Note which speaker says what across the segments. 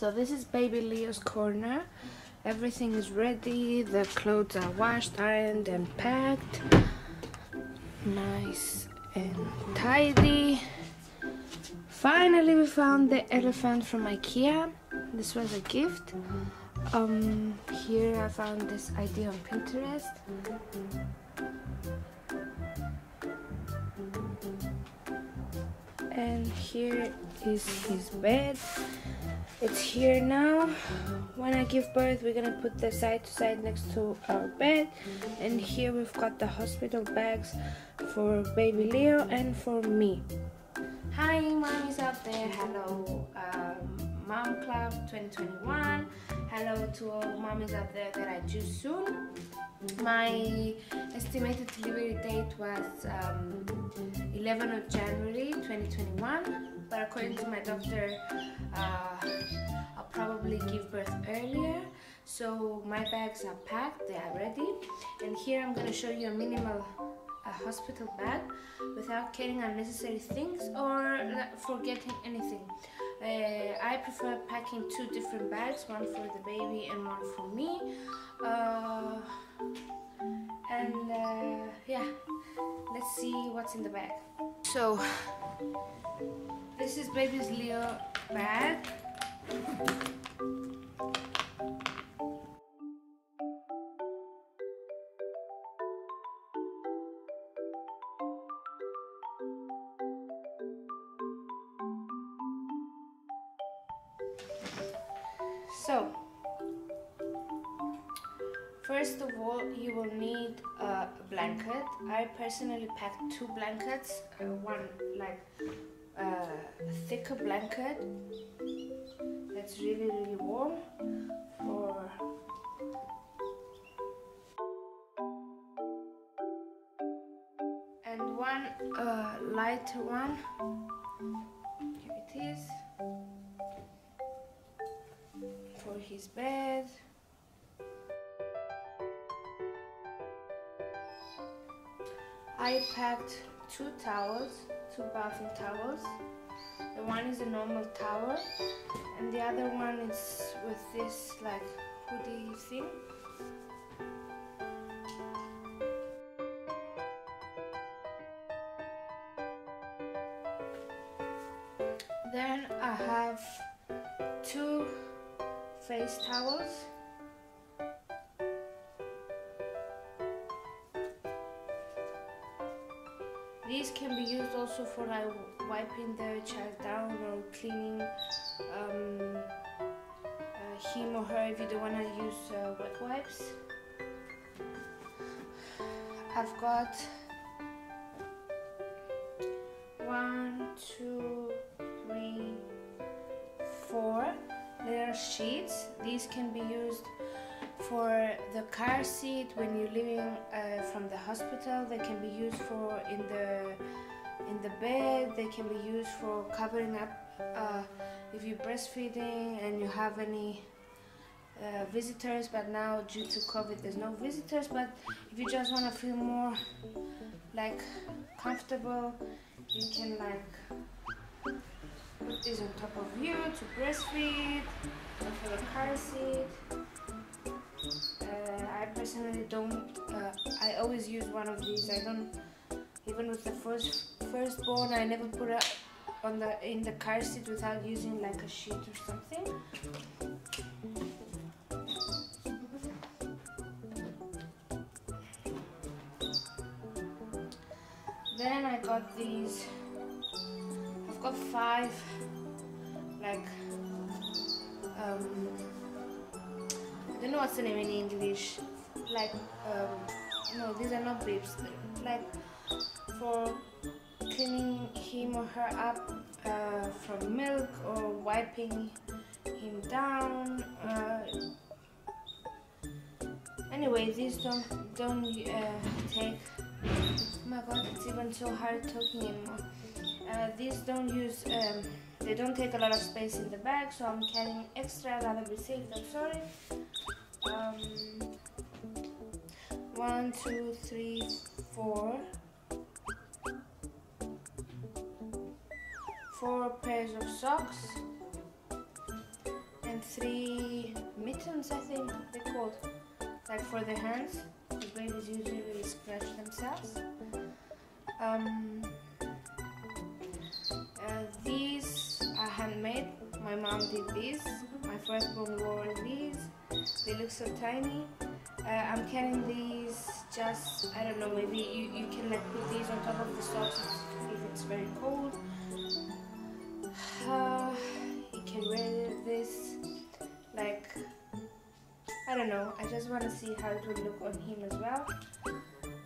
Speaker 1: So this is baby Leo's corner. Everything is ready. The clothes are washed, ironed and packed. Nice and tidy. Finally we found the elephant from Ikea. This was a gift. Um, here I found this idea on Pinterest. And here is his bed it's here now. When I give birth we're gonna put the side to side next to our bed. And here we've got the hospital bags for baby Leo and for me. Hi mommies out there. Hello um, mom club 2021 hello to all mommies out there that are due soon. My estimated delivery date was um, 11 of January 2021 but according to my doctor uh, I'll probably give birth earlier. So my bags are packed they are ready. And here I'm gonna show you a minimal uh, hospital bag without carrying unnecessary things or forgetting anything. Uh, I prefer packing two different bags one for the baby and one for me. Uh, and uh, yeah let's see what's in the bag so this is baby's Leo bag. So, first of all, you will need a blanket. I personally packed two blankets, uh, one like a thicker blanket that's really really warm for and one uh, lighter one. Here it is. For his bed I packed two towels two bathing towels. The one is a normal towel and the other one is with this like hoodie thing. Then I have two face towels also for like wiping the child down or cleaning um, uh, him or her if you don't want to use uh, wet wipes. I've got one, two, three, four little sheets. These can be used for the car seat when you're leaving uh, from the hospital they can be used for in the in the bed they can be used for covering up uh, if you're breastfeeding and you have any uh, visitors but now due to COVID there's no visitors but if you just want to feel more like comfortable you can like put this on top of you to breastfeed or for the car seat I personally don't. Uh, I always use one of these. I don't. Even with the first firstborn, I never put it on the in the car seat without using like a sheet or something. Then I got these. I've got five like um, I don't know what's the name in English like um, no these are not bibs like for cleaning him or her up uh, from milk or wiping him down uh, anyway these don't don't uh, take oh my god it's even so hard talking anymore. Uh, these don't use um, they don't take a lot of space in the bag so I'm carrying extra rather be safe I'm sorry. Um, one, two, three, four. Four pairs of socks. And three mittens, I think they're called, like for the hands. The babies usually scratch themselves. Um, uh, these are handmade. My mom did these. My firstborn wore these. They look so tiny. Uh, I'm carrying these just, I don't know, maybe you, you can like put these on top of the socks if it's very cold. Uh, you can wear this like, I don't know, I just want to see how it would look on him as well.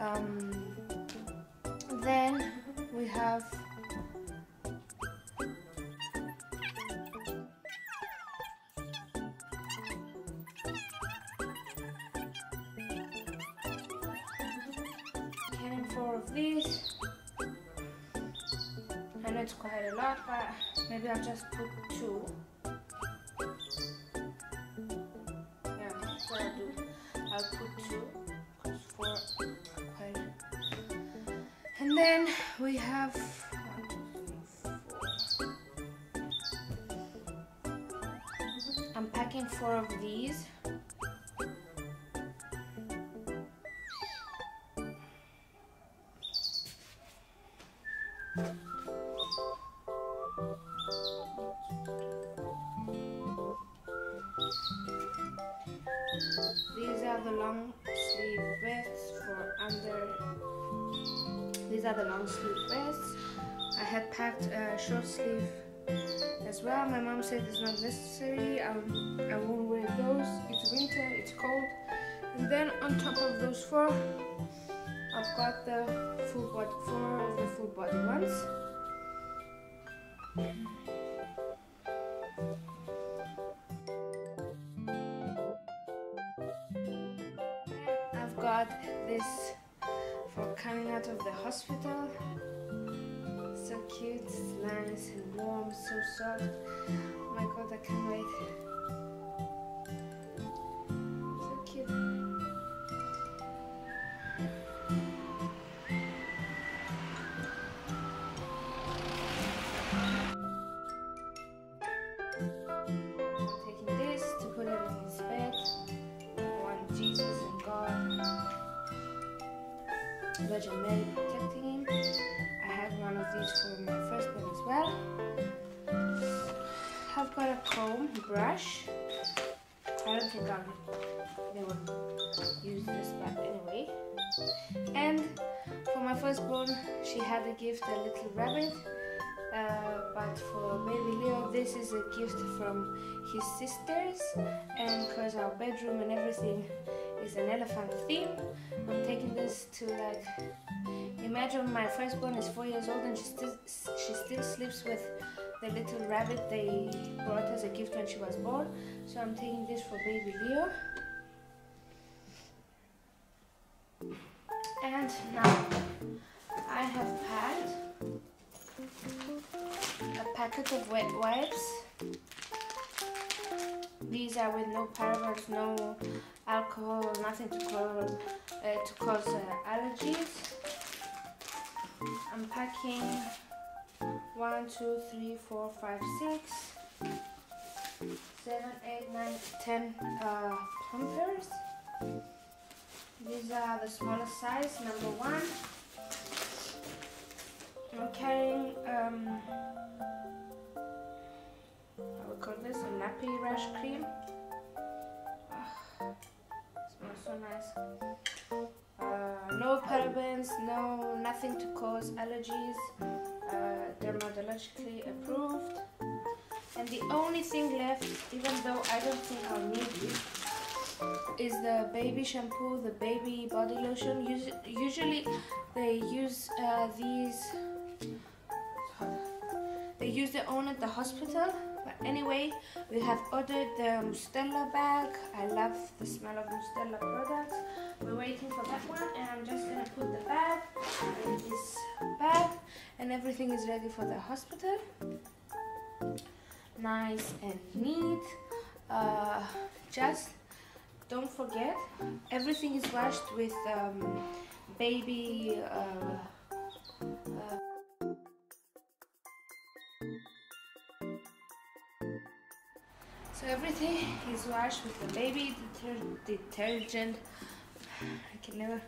Speaker 1: Um, then we have four of these. I know it's quite a lot, but maybe I'll just put two. Yeah, that's what I'll do. I'll put two, because four quite... And then we have. I'm packing four of these. These are the long sleeve vests for under. These are the long sleeve vests. I had packed a short sleeve as well. My mom said it's not necessary. Um, I won't wear those. It's winter. It's cold. And then on top of those four, I've got the full body, four of the full body ones. I've got this for coming out of the hospital. So cute, it's nice and warm, so soft. Oh my god, I can't wait. Virgin Mary protecting him. I had one of these for my firstborn as well. I've got a comb, brush. I don't think I'm, gonna use this, but anyway. And for my firstborn, she had a gift, a little rabbit. Uh, but for baby Leo, this is a gift from his sisters, and because our bedroom and everything is an elephant theme, I'm taking this to like. Imagine my firstborn is four years old and she still she still sleeps with the little rabbit they brought as a gift when she was born. So I'm taking this for baby Leo. And now I have packed a packet of wet wipes. These are with no parabens, no alcohol, nothing to cause, uh, to cause uh, allergies. I'm packing one, two, three, four, five, six, seven, eight, nine, ten uh, Pampers. These are the smallest size, number one. I'm carrying um, how we call this a nappy rash cream. No parabens, no nothing to cause allergies. Uh, dermatologically approved. And the only thing left, even though I don't think I'll need it, is the baby shampoo, the baby body lotion. Us usually they use uh, these they use their own at the hospital. But anyway, we have ordered the Mustela bag. I love the smell of Mustela products. We're waiting for that one and I'm just gonna put the bag in this bag and everything is ready for the hospital. Nice and neat. Uh, just don't forget, everything is washed with um, baby uh, So everything is washed with the baby deter detergent. I can never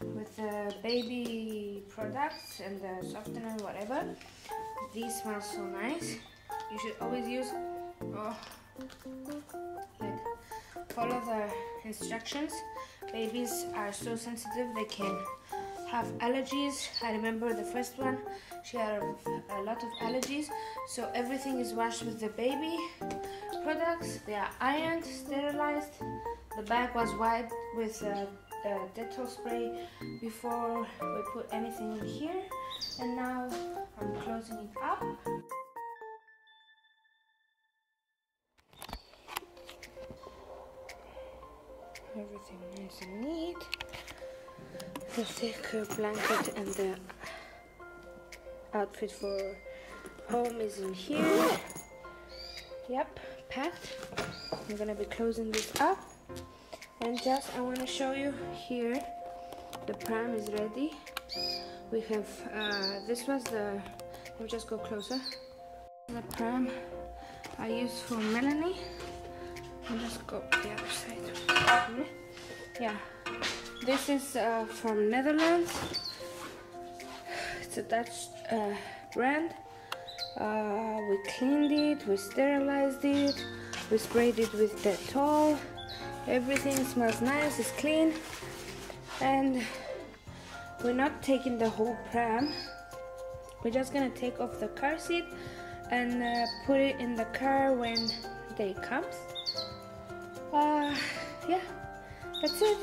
Speaker 1: with the baby products and the softener whatever. These smell so nice. You should always use oh, like follow the instructions. Babies are so sensitive they can have allergies. I remember the first one, she had a, lot of allergies. So everything is washed with the baby products. They are ironed, sterilized. The bag was wiped with a, a Dettol spray before we put anything in here. And now I'm closing it up. Everything nice and neat the thick blanket and the outfit for home is in here yep i'm gonna be closing this up. And just i want to show you here. The pram is ready. We have uh, this was the let me just go closer. The pram i use for melanie. I'll just go the other side. Yeah. This is uh, from Netherlands. It's a Dutch uh, brand. Uh, we cleaned it, we sterilized it, we sprayed it with Dettol. Everything smells nice, it's clean. And we're not taking the whole pram. We're just gonna take off the car seat and uh, put it in the car when day comes. Uh, yeah, that's it.